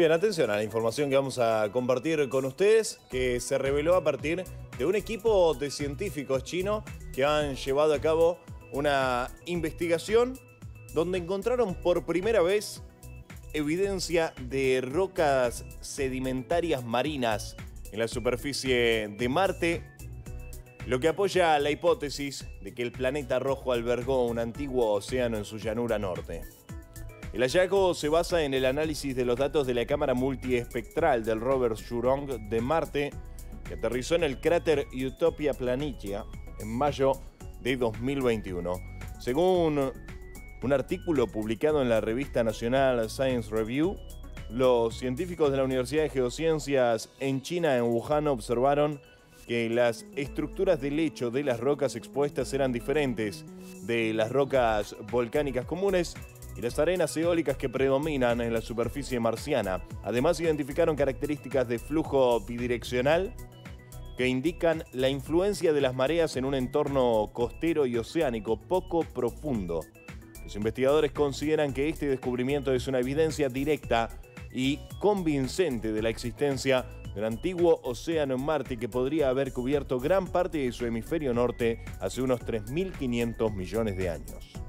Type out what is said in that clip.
Bien, atención a la información que vamos a compartir con ustedes, que se reveló a partir de un equipo de científicos chinos que han llevado a cabo una investigación donde encontraron por primera vez evidencia de rocas sedimentarias marinas en la superficie de Marte, lo que apoya la hipótesis de que el planeta rojo albergó un antiguo océano en su llanura norte. El hallazgo se basa en el análisis de los datos de la cámara multiespectral del rover Jurong de Marte, que aterrizó en el cráter Utopia Planitia en mayo de 2021. Según un artículo publicado en la revista nacional Science Review, los científicos de la Universidad de Geociencias en China, en Wuhan, observaron que las estructuras del lecho de las rocas expuestas eran diferentes de las rocas volcánicas comunes y las arenas eólicas que predominan en la superficie marciana. Además identificaron características de flujo bidireccional que indican la influencia de las mareas en un entorno costero y oceánico poco profundo. Los investigadores consideran que este descubrimiento es una evidencia directa y convincente de la existencia del antiguo océano en Marte que podría haber cubierto gran parte de su hemisferio norte hace unos 3.500 millones de años.